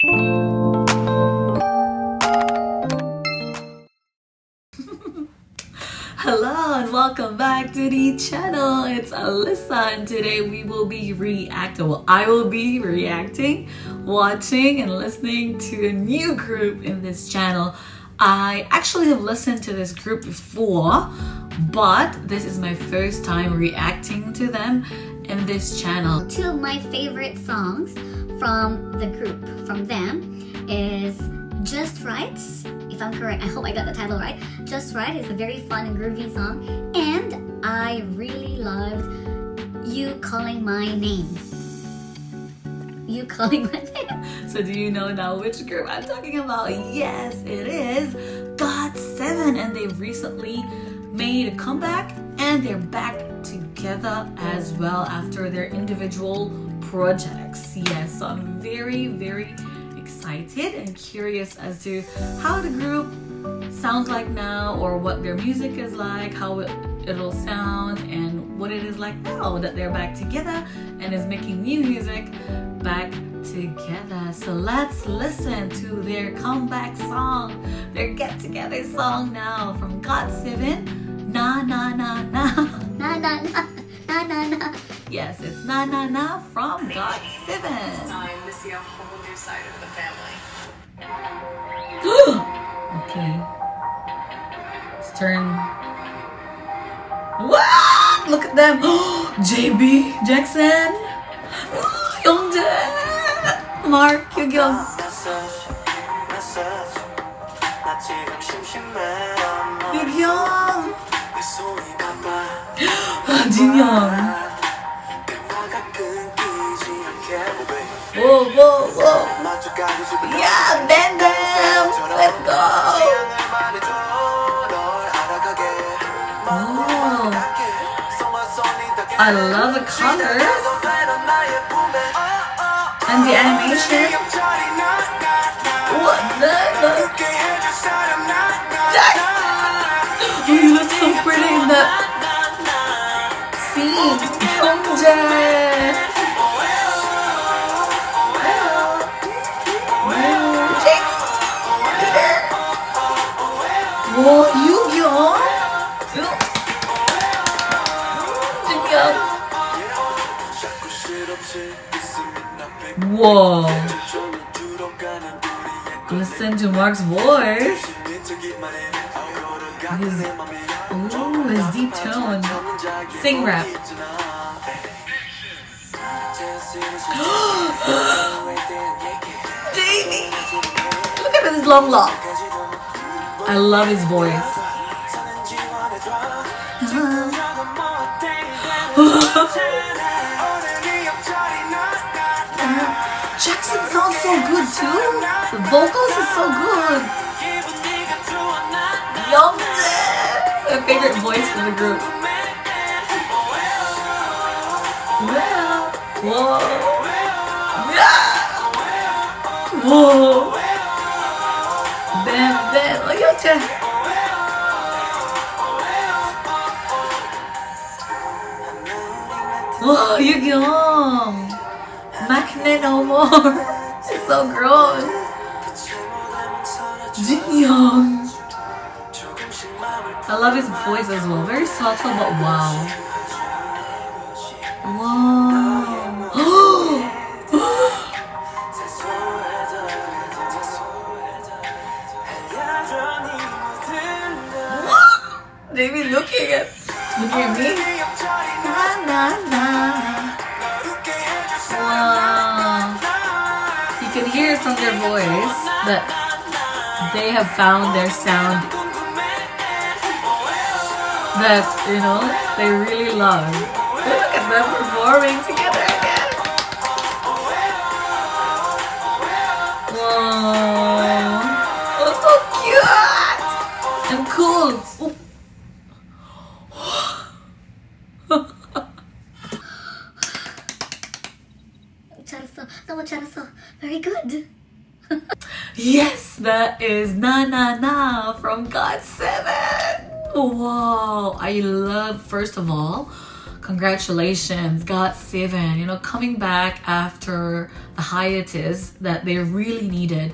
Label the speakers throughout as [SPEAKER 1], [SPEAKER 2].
[SPEAKER 1] Hello and welcome back to the channel. It's Alyssa and today we will be reacting. Well, I will be reacting, watching and listening to a new group in this channel. I actually have listened to this group before, but this is my first time reacting to them in this channel.
[SPEAKER 2] Two of my favorite songs from the group, from them, is Just Right. If I'm correct, I hope I got the title right. Just Right is a very fun and groovy song. And I really loved You Calling My Name. You Calling My Name.
[SPEAKER 1] So do you know now which group I'm talking about? Yes, it is GOT7 and they've recently made a comeback and they're back together as well after their individual projects. Yes, so I'm very, very excited and curious as to how the group sounds like now or what their music is like, how it, it'll sound and what it is like now that they're back together and is making new music back together. So let's listen to their comeback song, their get together song now from GOT7, Na Na Na Na.
[SPEAKER 2] Na
[SPEAKER 1] Yes, it's Na Na Na from
[SPEAKER 3] It's
[SPEAKER 1] GOT7.
[SPEAKER 3] time to see a whole new side of the family.
[SPEAKER 1] okay. Let's turn. What? Look at them. JB Jackson. Youngjae. Mark Hyogyung. Hyogyung. Jinyoung. Whoa, whoa, whoa. Yeah, bend them. Let's go. Oh, I love the colors and the animation. What the? Oh, you look so pretty in that scene. Youngjae. Whoa, Yu-Gi-Oh! Whoa! Listen to Mark's voice. His, ooh, his deep tone. Sing rap. Jamie! Look at his long locks. I love his voice. Jackson sounds so good too. The vocals is so good. Youngjae! My favorite voice for the group. Yeah. Whoa. Whoa. Bam. Oh. Whoa, Yu-Gi-Oh! No more. She's so grown. Jinyoung. I love his voice as well. Very subtle, but wow. Wow. Looking at looking at me. Na na na. Wow. You can hear from their voice that they have found their sound that, you know, they really love. Look at them performing together is Na Na Na from GOT7. Wow, I love, first of all, congratulations, GOT7. you know, coming back after the hiatus that they really needed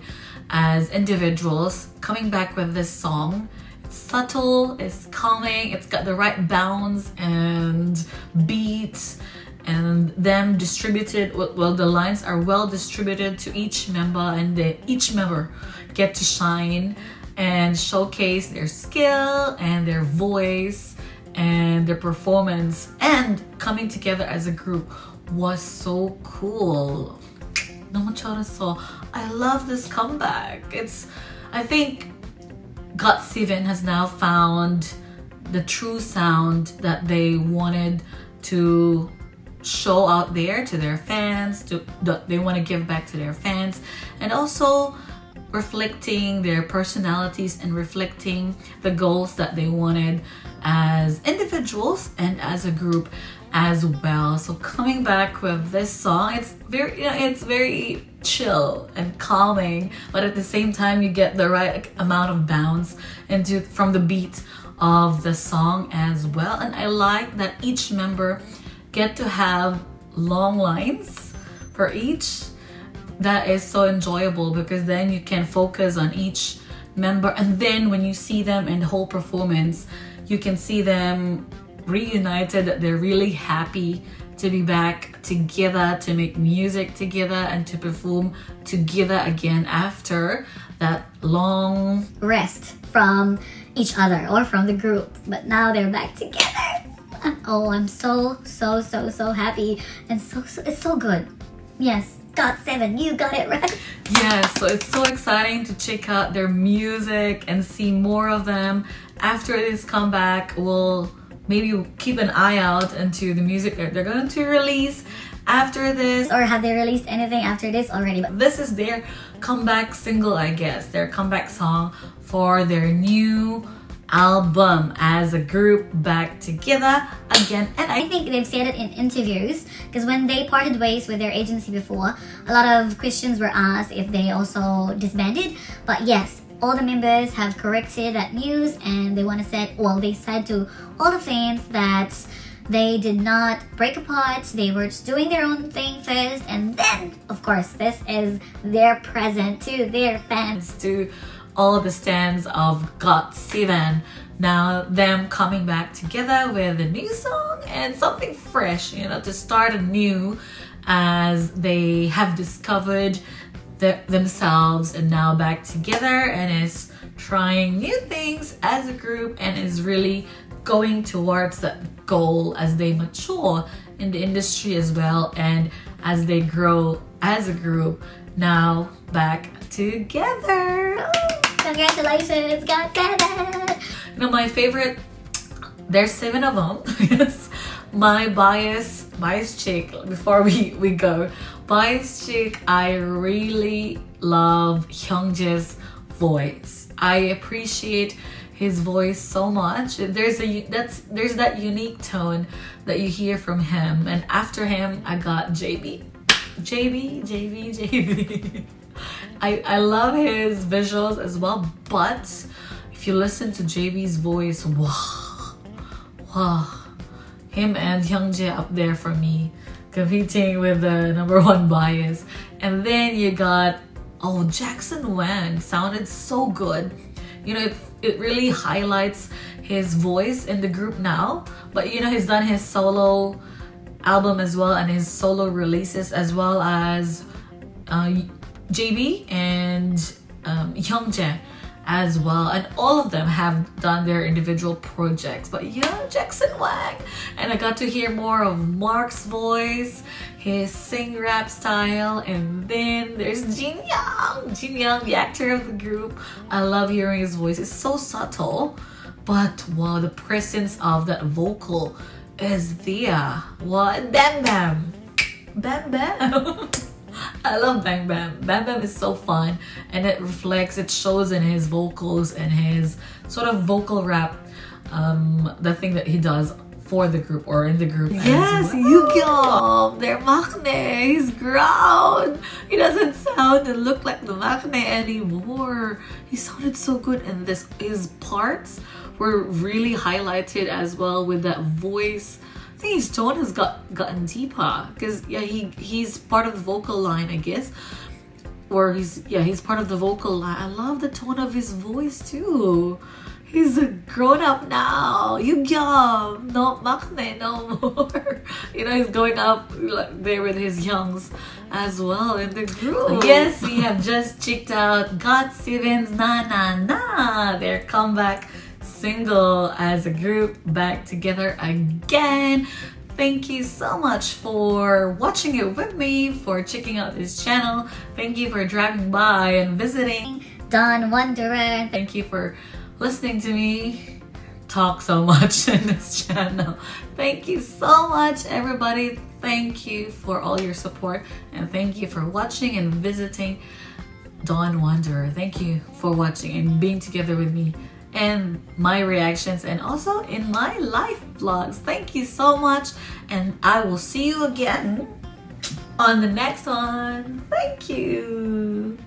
[SPEAKER 1] as individuals, coming back with this song. It's subtle, it's calming, it's got the right bounce and beat and them distributed well the lines are well distributed to each member and each member get to shine and showcase their skill and their voice and their performance and coming together as a group was so cool. So I love this comeback. It's I think GOT7 has now found the true sound that they wanted to show out there to their fans to they want to give back to their fans and also reflecting their personalities and reflecting the goals that they wanted as individuals and as a group as well. So coming back with this song, it's very you know, it's very chill and calming, but at the same time you get the right amount of bounce into from the beat of the song as well. And I like that each member get to have long lines for each. That is so enjoyable because then you can focus on each member. And then when you see them in the whole performance you can see them reunited. They're really happy to be back together to make music together and to perform together again after that long
[SPEAKER 2] rest from each other or from the group. But now they're back together oh, I'm so, so, so, so happy. And so, so it's so good. Yes, GOT7, you got it right.
[SPEAKER 1] Yes, so it's so exciting to check out their music and see more of them. After this comeback, we'll maybe keep an eye out into the music that they're going to release after this.
[SPEAKER 2] Or have they released anything after this already? But
[SPEAKER 1] this is their comeback single, I guess. Their comeback song for their new album as a group back together again.
[SPEAKER 2] And I think they've said it in interviews because when they parted ways with their agency before a lot of questions were asked if they also disbanded. But yes all the members have corrected that news and they want to say well they said to all the fans that they did not break apart. They were just doing their own thing first and then of course this is their present to their fans.
[SPEAKER 1] To all the stands of GOT7. Now them coming back together with a new song and something fresh, you know, to start anew as they have discovered the, themselves and now back together and is trying new things as a group and is really going towards that goal as they mature in the industry as well and as they grow as a group now back together.
[SPEAKER 2] Congratulations, GOT7!
[SPEAKER 1] You know, my favorite, there's seven of them. my bias, bias chick, before we, we go, bias chick, I really love Youngjae's voice. I appreciate his voice so much. There's a that's there's that unique tone that you hear from him. And after him, I got JB. JB, JB, JB. I, I love his visuals as well, but if you listen to JB's voice, wow, wow, him and Youngjae up there for me, competing with the number one bias. And then you got, oh, Jackson Wang sounded so good. You know, it, it really highlights his voice in the group now, but you know, he's done his solo album as well and his solo releases as well as uh, JB and um, as well. And all of them have done their individual projects. But yeah Jackson Wang. And I got to hear more of Mark's voice his sing rap style and then there's Jin Young. Jin Young the actor of the group. I love hearing his voice. It's so subtle but wow the presence of that vocal is there what bam bam. Bam bam. I love Bam Bam. Bam Bam is so fun and it reflects, it shows in his vocals and his sort of vocal rap, um, the thing that he does for the group or in the group. Yes, Yugyeom, their maknae, he's ground. He doesn't sound and look like the maknae anymore. He sounded so good and this his parts were really highlighted as well with that voice I think his tone has got gotten deeper because yeah, he he's part of the vocal line, I guess. Or he's yeah, he's part of the vocal line. I love the tone of his voice too. He's a grown up now. You young, no maknae no more. you know, he's going up like there with his youngs as well in the group. Yes, we have just checked out GOT7's Na Na Na, their comeback single as a group back together again. Thank you so much for watching it with me, for checking out this channel. Thank you for driving by and visiting.
[SPEAKER 2] Dawn Wanderer.
[SPEAKER 1] Thank you for listening to me talk so much in this channel. Thank you so much, everybody. Thank you for all your support and thank you for watching and visiting Dawn Wanderer. Thank you for watching and being together with me and my reactions and also in my life vlogs. Thank you so much and I will see you again on the next one. Thank you.